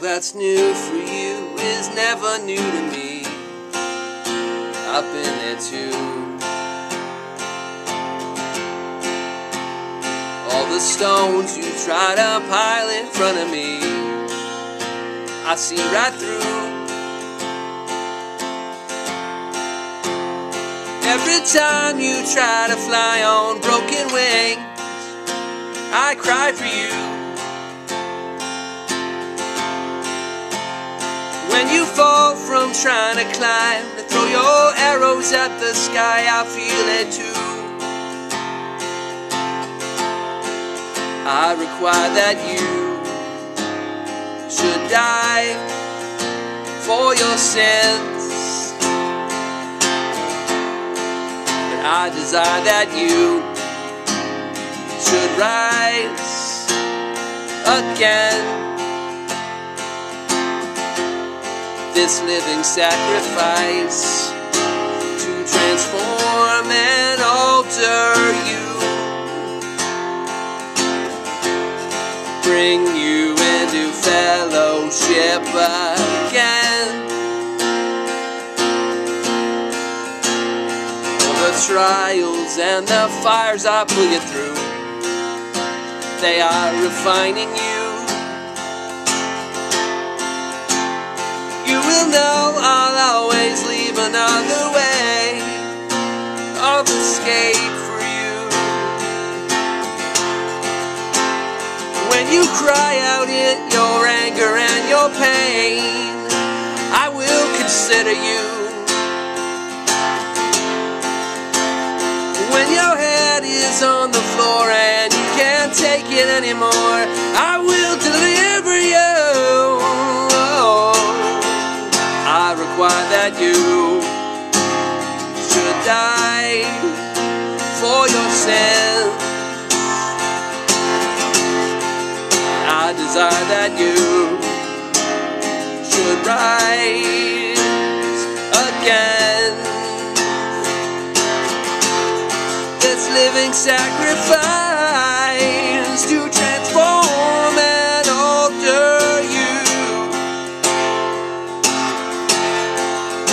that's new for you is never new to me. I've been there too. All the stones you try to pile in front of me, I see right through. Every time you try to fly on broken wings, I cry for you. When you fall from trying to climb and throw your arrows at the sky, I feel it too. I require that you should die for your sins. But I desire that you should rise again. This living sacrifice to transform and alter you. Bring you into fellowship again. The trials and the fires I put you through, they are refining you. Will know I'll always leave another way of escape for you. When you cry out in your anger and your pain, I will consider you. When your head is on the floor and you can't take it anymore, I will Desire that you should rise again. This living sacrifice. To transform and alter you,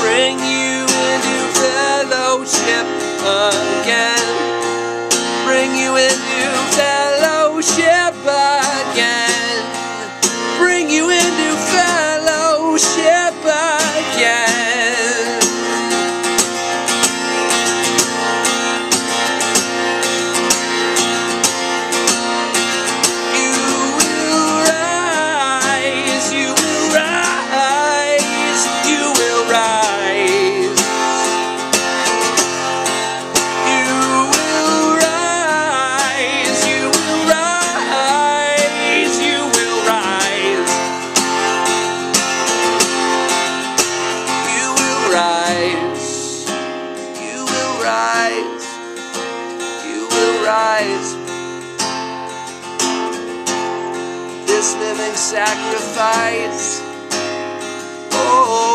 bring you into fellowship again. this living sacrifice. Oh.